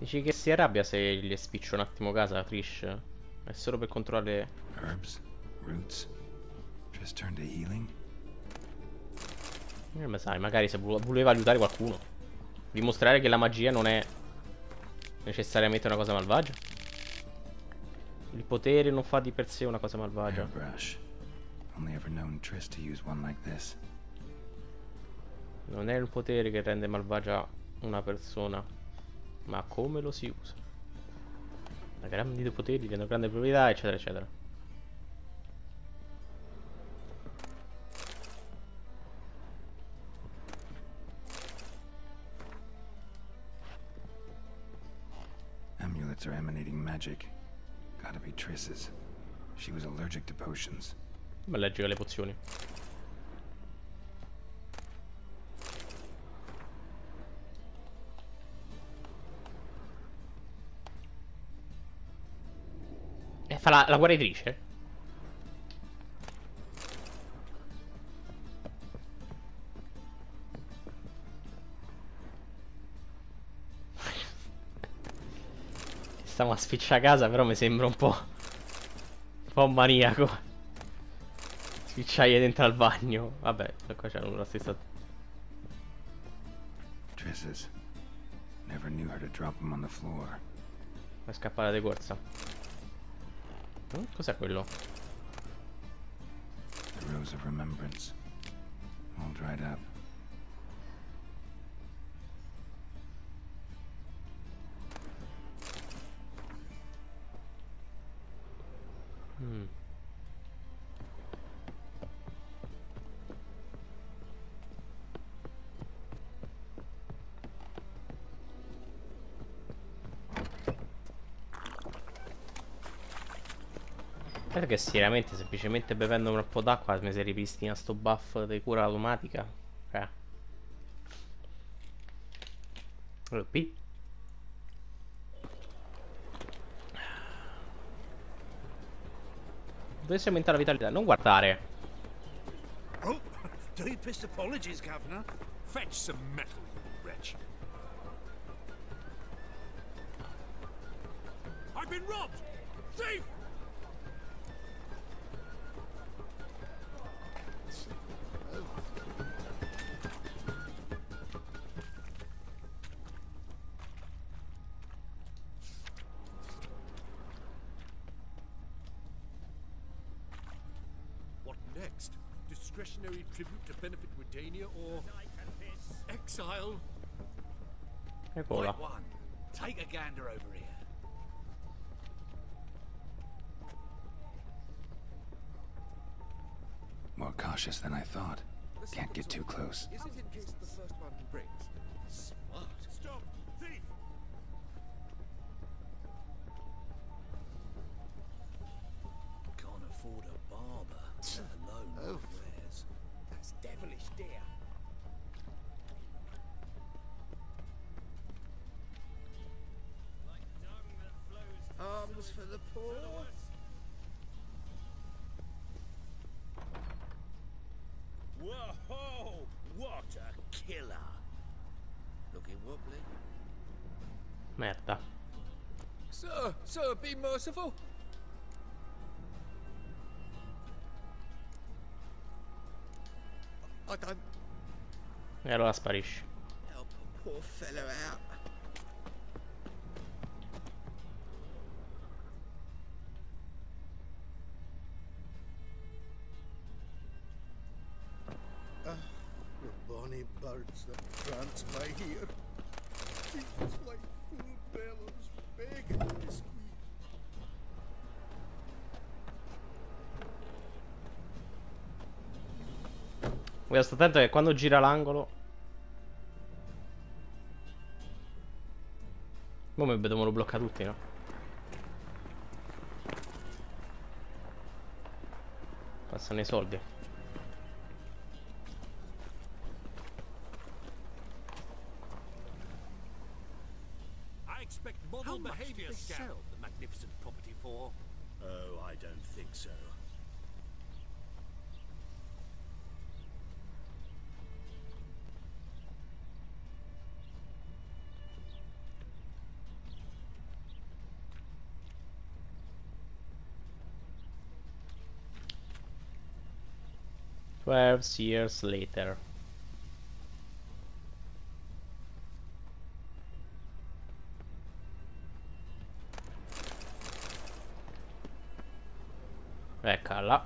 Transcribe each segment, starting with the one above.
Dici che si arrabbia se gli spiccio un attimo casa, Trish? È solo per controllare... Herbs, roots, just turn to healing. Eh, ma sai, magari se voleva aiutare qualcuno. Dimostrare che la magia non è necessariamente una cosa malvagia. Il potere non fa di per sé una cosa malvagia. Non è il potere che rende malvagia una persona, ma come lo si usa. Da grandi poteri danno grande proprietà, eccetera, eccetera. Amulets are emanating magic. Gotta be Triss's. She was allergic to potions. Ma leggi le pozioni. Fa la, la guaritrice? Stiamo a casa, però mi sembra un po'... Un po' maniaco. Spicciaie dentro al bagno. Vabbè, qua c'è la stessa... Triss's. Never knew her to drop them on the floor. È scappata di corsa. Mm, Cos'è quello? The Rose of Remembrance. All dried up. Mm. Perché sicuramente semplicemente bevendo un po' d'acqua mi si ripristina sto buff di cura automatica. Eh. Allora. Dovessi aumentare la vitalità, non guardare. Oh, deepest apologies, Governor. Fetch some metal, you wretch. I've been robbed! Thief! Discretionary tribute to benefit Redania or exile? Eccola. Right one. Take a gander over here. More cautious than I thought. Can't get too close. Is it in case the first one breaks? Arms for the poor. Whoa! What a killer! Looking wobbly. Merda. Sir, sir, be merciful. I don't E allora sparisce. help a poor fellow out. Voglio stare attento che quando gira l'angolo. Mo mi devono bloccare tutti, no? Passano i soldi. 12 years later. Eccola.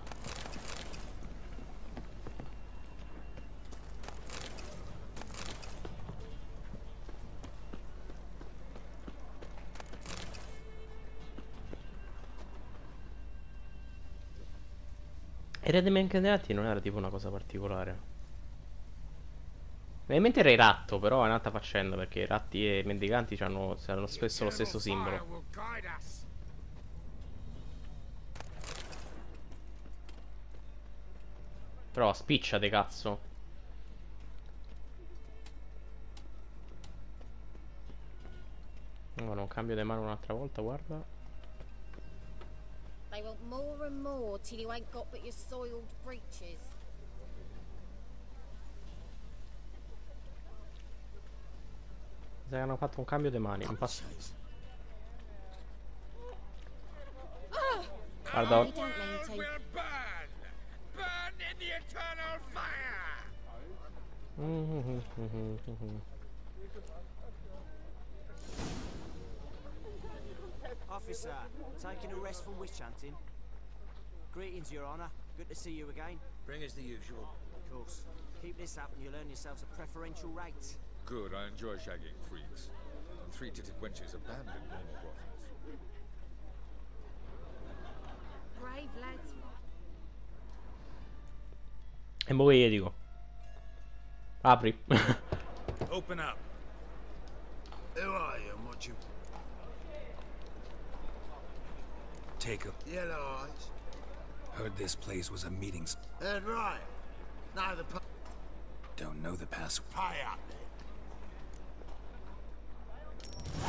E Man Candidati non era tipo una cosa particolare. Ovviamente era il ratto, però è un'altra faccenda perché i ratti e i mendicanti hanno, hanno spesso lo stesso simbolo. Però spicciate cazzo. No, non cambio di mano un'altra volta, guarda. They want more and more till you ain't got but your soiled breeches. Mi sa che hanno fatto un cambio di mani. Un passo. Guarda, You don't mean to. burn! Burn in the eternal fire! Officer, taking a rest from witch hunting. Greetings, Your Honour. Good to see you again. Bring us the usual. Of course. Keep this up and you'll earn yourselves a preferential rate. Good, I enjoy shagging freaks. And three-titted wenches abandon normal brothels. Brave lads. E mo che gli dico? Apri. Open up. Who are you and what you... Take a Yellow eyes? Heard this place was a meeting. s- Heard right. Now the pa- Don't know the password. pay up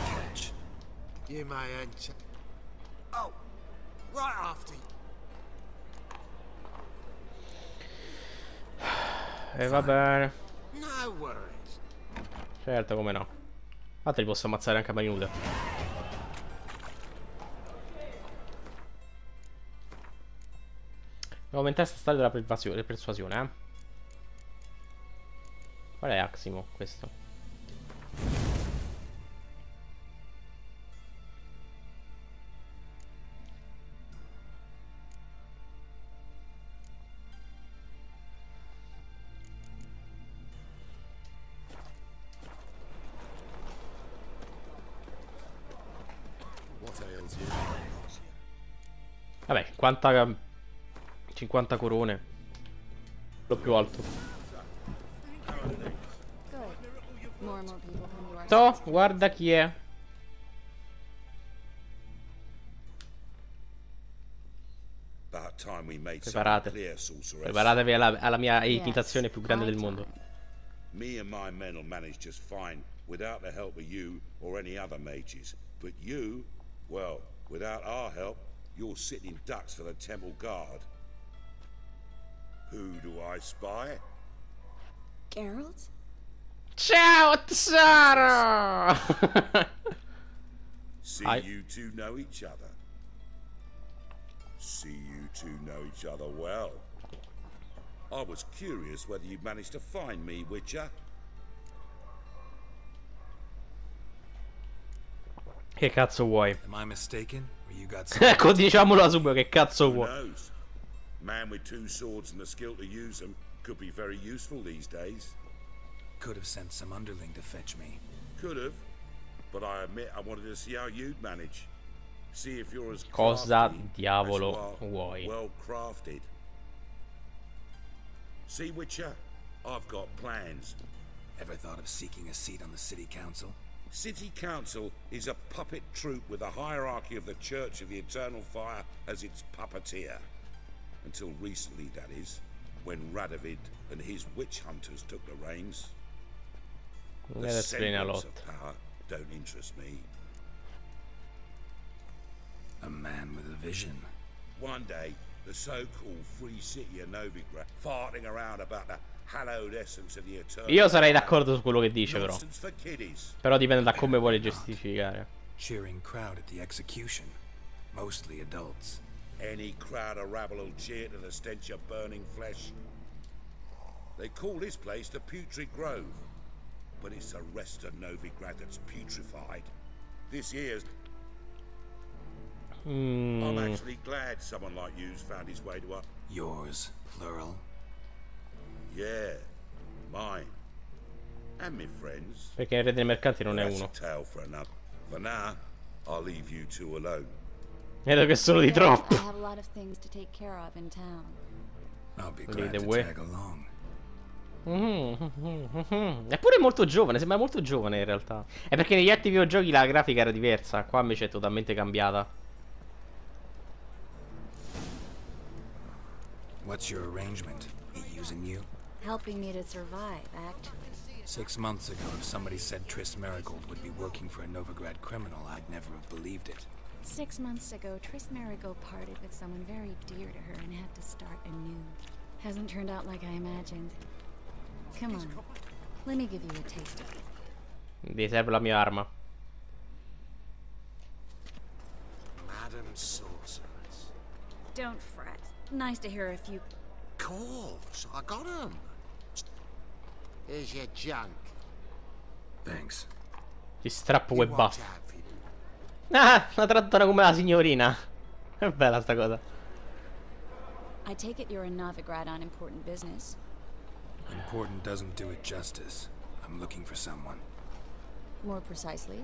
Catch. You may enter. Oh, right after you. E va bene. No worries. Certo, come no. Tanto li posso ammazzare anche a mani nude. Devo aumentare sta stadio della persuasione, eh. Qual è Aximo questo? Vabbè, 50 50 corone. Lo più alto. To guarda chi è. Preparate. Preparatevi alla, alla mia Yes, imitazione più grande del mondo. Me and my men will manage just fine without the help of you or any other mages. But you, well, without our help, you're sitting ducks for the temple guard. Who do I spy? Geralt? Ciao tesoro! See I- you two know each other. See you two know each other well. I was curious whether you'd managed to find me, Witcher. che cazzo vuoi? Am I mistaken? Or you got some ecco, diciamolo subito, che cazzo Who vuoi? Knows? Man with two swords and the skill to use them could be very useful these days. could have sent some underling to fetch me. Could have, but I admit I wanted to see how you'd manage. See if you're as Cosa crafty diavolo as you are vuoi? Well crafted. See, Witcher, I've got plans. Ever thought of seeking a seat on the city council? City Council is a puppet troupe with a hierarchy of the Church of the Eternal Fire as its puppeteer. Until recently, that is, when Radovid and his witch hunters took the reins. Non The è da esplodere la semblance of power don't interest me. A man with a vision. One day, the so-called Free City of Novigrad farting around about the hallowed essence of the Eternal Io sarei Fire. d'accordo su quello che dice, però. Nonsense for kiddies. Però dipende da come vuole giustificare. Cheering crowd at the execution. Mostly adults. Any crowd of rabble will cheer to the stench of burning flesh. They call this place the Putrid Grove, but it's the rest of Novigrad that's putrefied. This year's. I'm Mm, actually glad someone like you's found his way to us. Yours, plural. Yeah, mine. And my friends. perché il re dei mercanti non è That's uno. a tale for another. For now, I'll leave you two alone. Vedo che sono di I troppo. have a lot of things to take care of in town. I'll be Lead glad the to way. tag along. Mhm, È molto giovane, sembra molto giovane in realtà. È perché negli altri videogiochi la grafica era diversa, qua invece è totalmente cambiata. What's your arrangement? He using you? Helping me to survive, act. Six months ago, if somebody said Triss Marigold would be working for a Novigrad criminal, I'd never have believed it. Six months ago, Triss Merigold parted with someone very dear to her and had to start anew. Hasn't turned out like I imagined. Come on, let me give you a taste of it. Mi serve la mia arma. Madam Sorceress. Don't fret. Nice to hear a few. Course, I got got 'em. Here's your junk. Thanks. Ti strappo You quel watch buff. out for you. Ah, la trattano come la signorina. È bella sta cosa. I take it you're in Novigrad on important business. Important doesn't do it justice. I'm looking for someone. More precisely,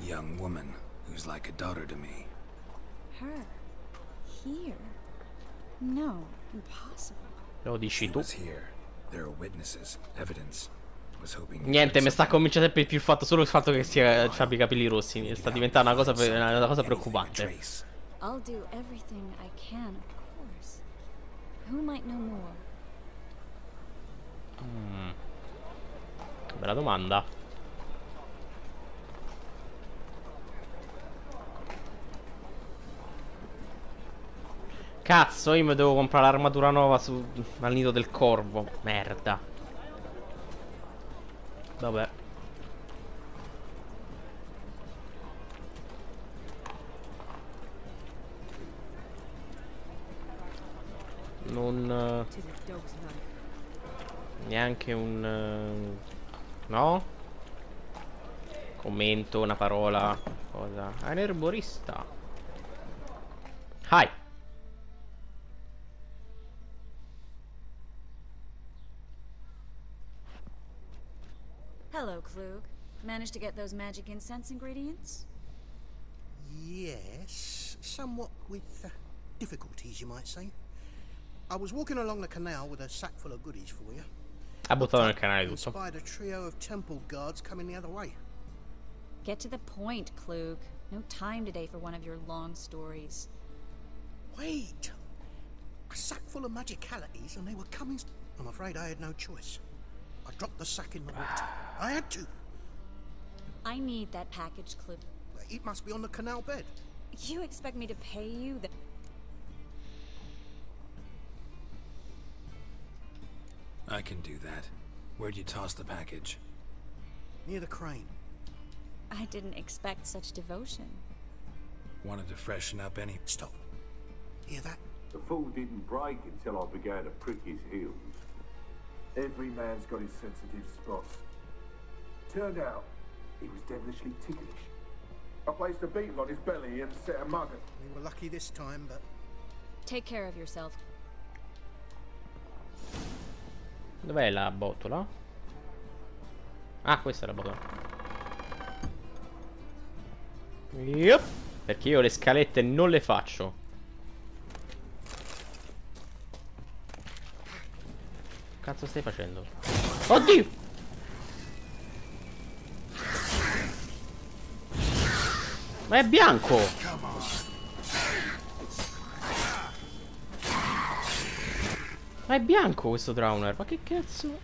Young woman who's like a daughter to me. her. Here. No, impossible. Lo dici She tu. was here. There are witnesses, evidence. Niente, mi sta convincendo sempre più il fatto, solo il fatto che sia abbia i capelli rossi. Mi sta diventando una cosa, una cosa preoccupante. I'll do everything I can, of course. Who might know more? Bella domanda. Cazzo, io mi devo comprare l'armatura nuova su, al nido del corvo. Merda. Vabbè. Non... eh, Neanche un... eh, No? Commento, una parola. Cosa? Ah, un erborista. Hi. Managed to get those magic incense ingredients? Yes, somewhat with uh, difficulties, you might say. I was walking along the canal with a sack full of goodies for you. Ha buttato nel canale and tutto. spied a trio of temple guards coming the other way. Get to the point, Klug. No time today for one of your long stories. Wait! A sack full of magicalities, and they were coming. s- I'm afraid I had no choice. I dropped the sack in the water. I had to. I need that package, Klug. It must be on the canal bed. You expect me to pay you? The- I can do that. Where'd you toss the package? Near the crane. I didn't expect such devotion. Wanted to freshen up any. Stop. Hear that? The fool didn't break until I began to prick his heels. Every man's got his sensitive spots. Turned out, he was devilishly ticklish. I placed a beetle on his belly and set a mug We were lucky this time, but Take care of yourself. Dov'è la botola? Ah, questa è la botola. Yup. Perché io le scalette non le faccio. Cazzo stai facendo? Oddio! Ma è bianco! Ma è bianco questo Drowner, ma che cazzo?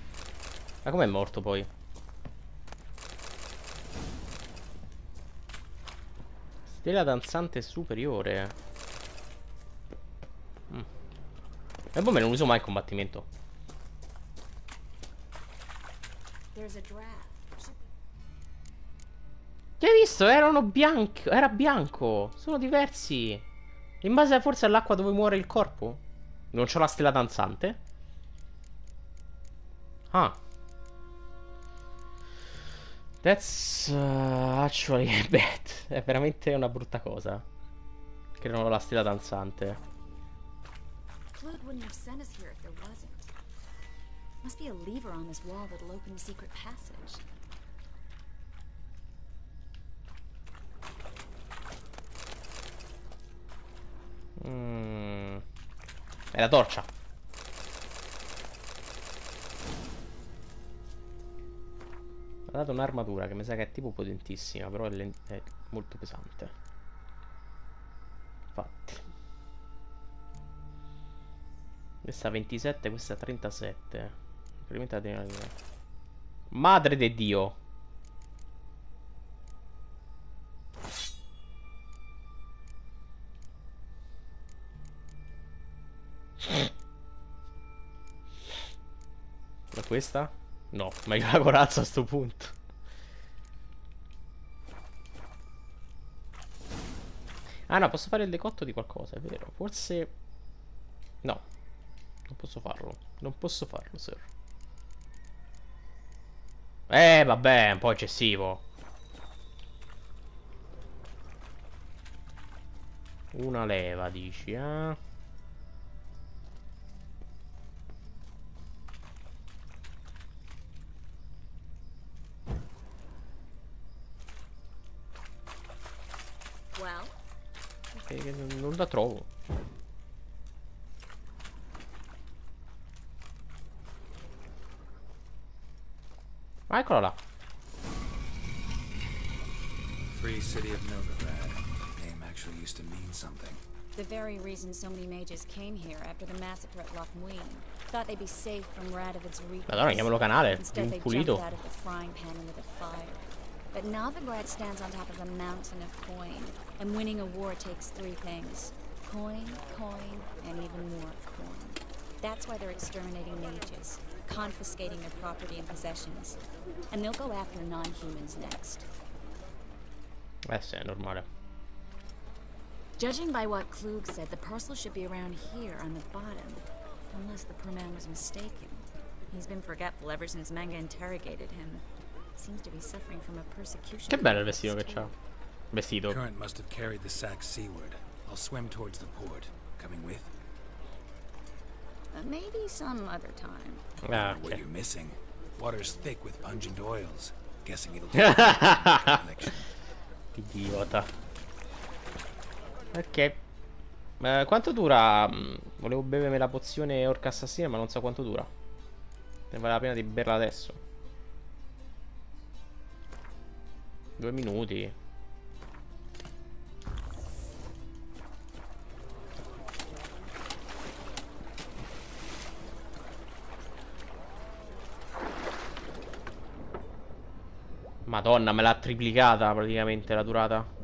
Ma com'è morto poi? Stella danzante superiore. Mm. E poi me non uso mai il combattimento. There's a draft. Che hai visto? Erano bianchi. Era bianco. Sono diversi. In base forse all'acqua dove muore il corpo? Non c'ho la stella danzante? Ah. That's uh, actually bad. È veramente una brutta cosa. Creano la stella danzante. Claude wouldn't have sent us here if there wasn't. Must be a lever on this wall that'll open a secret passage. Mm. È la torcia. Ha dato un'armatura che mi sa che è tipo potentissima, però è, è molto pesante. Infatti. Questa 27, questa 37. Incrementata di Madre di Dio. Questa? No, meglio la corazza a sto punto. Ah no, posso fare il decotto di qualcosa, è vero. Forse... No. Non posso farlo. Non posso farlo, sir. Eh, vabbè, è un po' eccessivo. Una leva, dici, eh? Che- non la trovo. Ah, eccola là. Free city of Novigrad. Name actually used to mean something. the very reason so many mages came here after the massacre at Loch Muin. Thought they'd be safe from Radovid's reapers. Madonna, chiamalo canale. Instead, they Pulito. jumped out of the frying pan into the fire. But Novigrad stands on top of a mountain of coin, and winning a war takes three things: coin, coin, and even more coin. That's why they're exterminating mages, confiscating their property and possessions, and they'll go after non-humans next. Sì, è. Judging by what Klug said, the parcel should be around here on the bottom. Unless the poor man was mistaken. He's been forgetful ever since Menge interrogated him. Che bello il vestito che c'ha. Vestito. Current must have carried the sack seaward. I'll swim towards the port. Coming with? Uh, maybe some other time. Ah, What ok. you're missing. Water's thick with pungent oils. Guessing it'll take a collection. Idiota. Ok. Eh, quanto dura? mm, Volevo bevermi la pozione orca assassina, ma non so quanto dura. Ne vale la pena di berla adesso. Due minuti. Madonna, me l'ha triplicata praticamente la durata.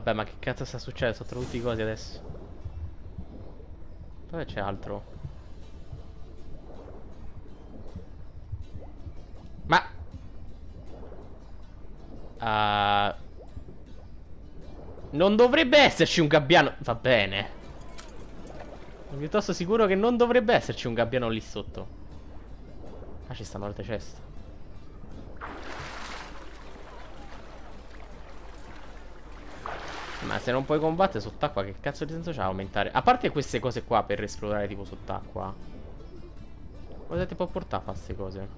Vabbè, ma che cazzo sta succedendo? Sono tutti i cosi adesso. Dove c'è altro? Ma... Ah... Non dovrebbe esserci un gabbiano. Va bene. Sono piuttosto sicuro che non dovrebbe esserci un gabbiano lì sotto. Ah, ci stanno altre ceste. Ma se non puoi combattere sott'acqua, che cazzo di senso c'ha aumentare? A parte queste cose qua per esplorare tipo sott'acqua. Cosa ti può portare a fare queste cose?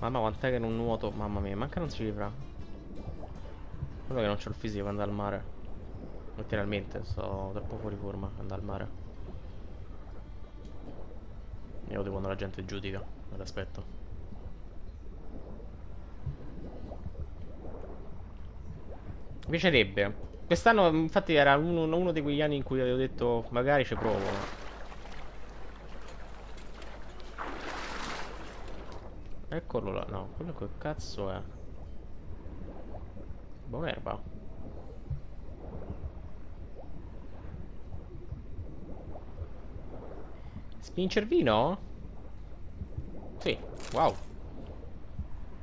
Mamma quant'è che non nuoto Mamma mia manca non si Quello che non c'ho il fisico per andare al mare Letteralmente sto troppo fuori forma per andare al mare Io devo quando la gente giudica Ad aspetto Mi piacerebbe Quest'anno infatti era uno, uno di quegli anni in cui avevo detto Magari ci provo Eccolo là, no, quello che cazzo è? Boh, erba. Spincervino? Sì, wow.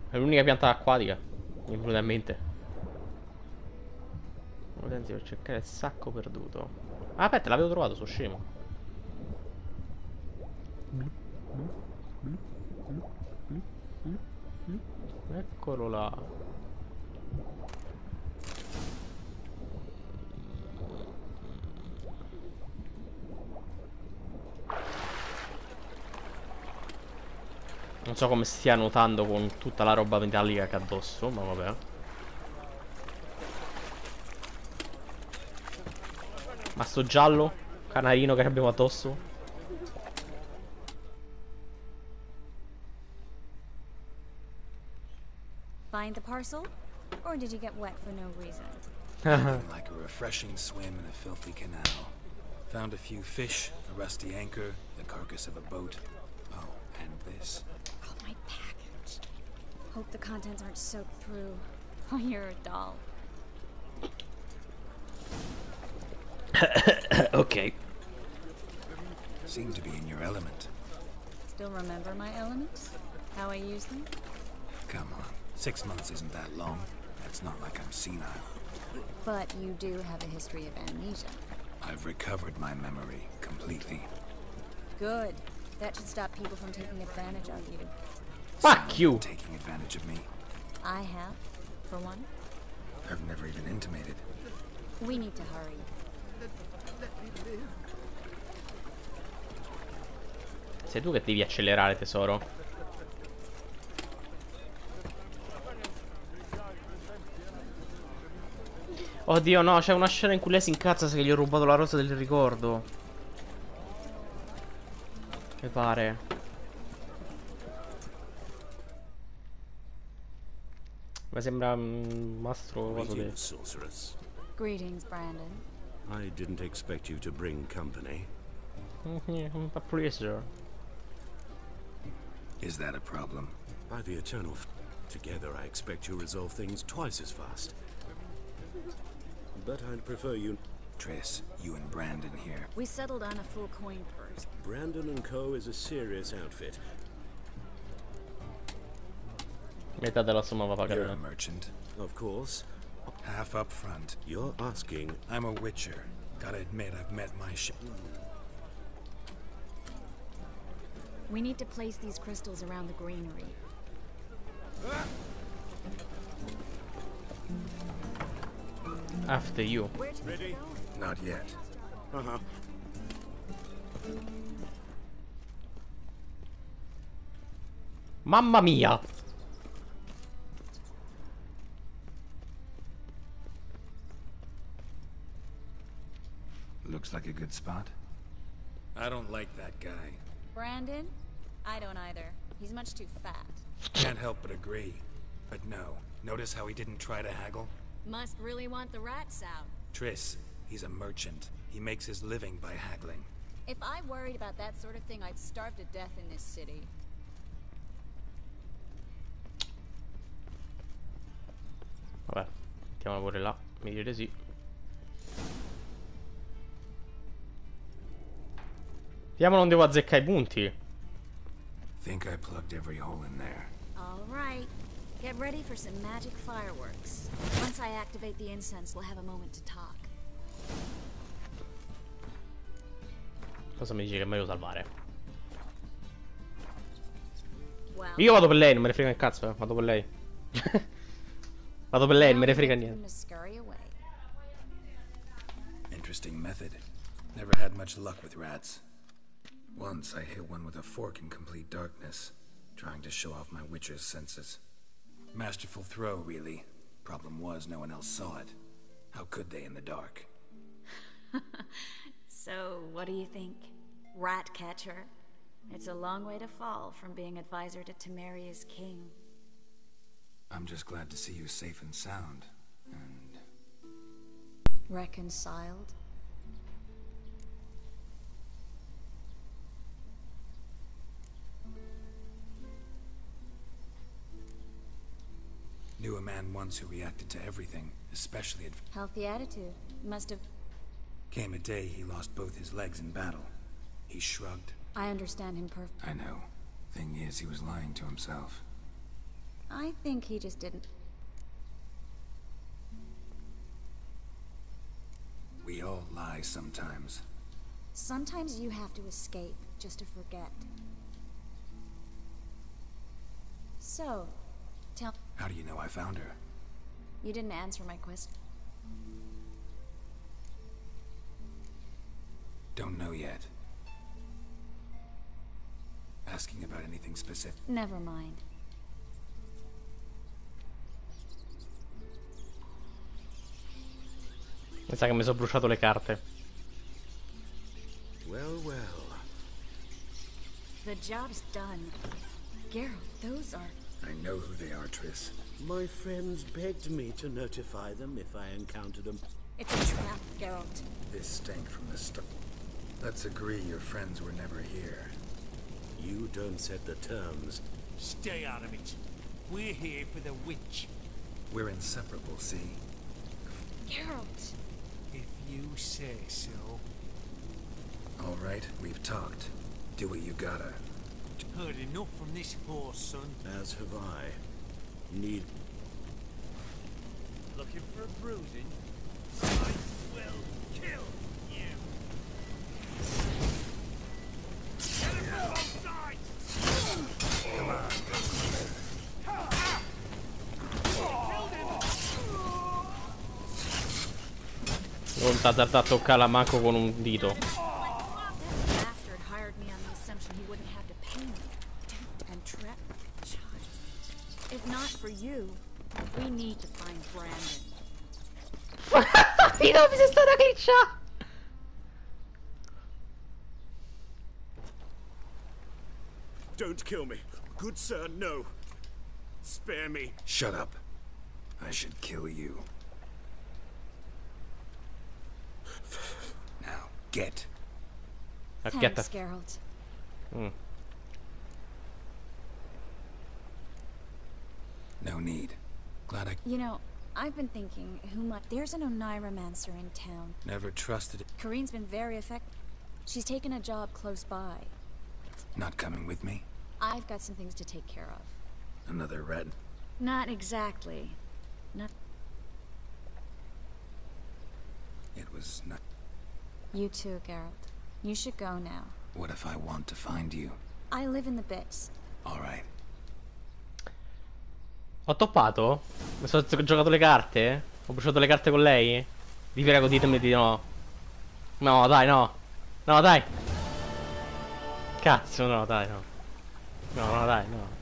È l'unica pianta acquatica. Mi è venuta mente. Potenzi per cercare il sacco perduto. Ah, aspetta, l'avevo trovato, sono scemo. Eccolo là. Non so come stia nuotando con tutta la roba metallica che ha addosso, ma vabbè. Ma sto giallo canarino che abbiamo addosso? Find the parcel? Or did you get wet for no reason? Like a refreshing swim in a filthy canal. Found a few fish, a rusty anchor, the carcass of a boat. And this. Oh, my package. Hope the contents aren't soaked through. Oh, you're a doll. ok. Seem to be in your element. Still remember my elements? How I use them? Come on. Six months isn't that long. That's not like I'm senile. But you do have a history of amnesia. I've recovered my memory completely. Good. That should stop people from taking advantage of you. Fuck you! Taking advantage of me. I have, for one. I've never even intimated. We need to hurry. Sei tu che devi accelerare, tesoro. Oddio, no, c'è una scena in cui lei si incazza se gli ho rubato la rosa del ricordo. Mi pare. Mi sembra un mastro coso del... Sorceress. Greetings, Brandon. I didn't expect you to bring company. a pleasure. Is that a problem? By the eternal f together, I expect you resolve things twice as fast. But I'd prefer you... Triss, you and Brandon here. We settled on a full coin purse. Brandon and Co. is a serious outfit. Metà della somma va You're a merchant. Of course. Half up front. You're asking... I'm a witcher. Gotta admit, I've met my sh- We need to place these crystals around the granary. After you. Ready? Not yet. Uh-huh. Mamma mia! Looks like a good spot. I don't like that guy. Brandon? I don't either. He's much too fat. Can't help but agree. But no. Notice how he didn't try to haggle? Must really want the rats out. Triss, he's a merchant. He makes his living by haggling. If I worried about that sort of thing, I'd starve to death in this city. Vabbè, mettiamola pure là. Mi direte sì. Vediamo non devo azzeccare i punti. Think I plugged every hole in there. All right. Get ready for some magic fireworks. Once I activate the incense, we'll have a moment to talk. Cosa mi dici che è meglio salvare? Well, Io vado per lei, non me ne frega un cazzo, eh. Vado per lei. vado per lei, non me ne frega for them niente. to scurry away. Interesting method. Never had much luck with rats. Once I hit one with a fork in complete darkness, trying to show off my witcher's senses. Masterful throw, really. Problem was, no one else saw it. How could they in the dark? So, what do you think? Rat catcher? It's a long way to fall from being advisor to Temeria's king. I'm just glad to see you safe and sound. And Reconciled? knew a man once who reacted to everything, especially adv- Healthy attitude. Must have. Came a day he lost both his legs in battle. He shrugged, I understand him perfectly. I know. Thing is, he was lying to himself. I think he just didn't. We all lie sometimes. Sometimes you have to escape just to forget. So, tell. How do you know I found her? You didn't answer my question. Don't know yet. Asking about anything specific? Never mind. Mi sa che mi sono bruciato le carte. Well, well. The job's done. Geralt, those are... I know who they are, Triss. My friends begged me to notify them if I encountered them. It's a trap, Geralt. This stank from the start. Let's agree your friends were never here. You don't set the terms. Stay out of it. We're here for the witch. We're inseparable, see? Geralt! If you say so. All right, we've talked. Do what you gotta. Heard enough from this horse, son. As have I. Need... Looking for a bruising? I will kill Non ti a toccare la calamaco con un dito. Io mi sono stata glitchata! Kill me. Good sir, no. Spare me. Shut up. I should kill you. Now, get. Thanks, Geralt. Mm. No need. Glad I You know, I've been thinking who might. There's an Oneiromancer in town. never trusted it. Corinne's been very effective. She's taken a job close by. Not coming with me? I've got some things to take care of. Another rat. Not exactly. Not. It was not. You too, Geralt. You should go now. What if I want to find you? I live in the bits. Alright. Ho toppato? Mi sono giocato le carte? Ho bruciato le carte con lei? Vi prego ditemi di no. No, dai, no. No, dai. Cazzo, no, dai, no. 然后来，那。